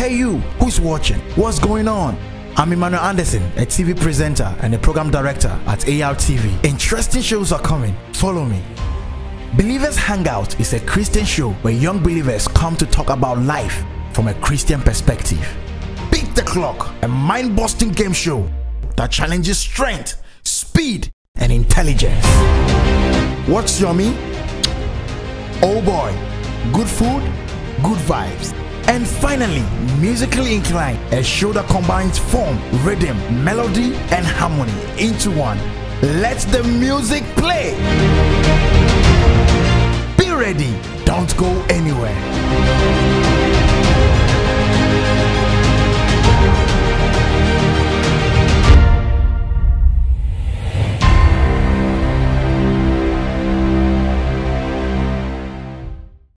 Hey you, who's watching? What's going on? I'm Emmanuel Anderson, a TV presenter and a program director at AR TV. Interesting shows are coming. Follow me. Believers Hangout is a Christian show where young believers come to talk about life from a Christian perspective. Beat the Clock, a mind busting game show that challenges strength, speed, and intelligence. What's yummy? Oh boy, good food, good vibes. And finally, musically inclined, a show that combines form, rhythm, melody, and harmony into one. Let the music play. Be ready, don't go anywhere.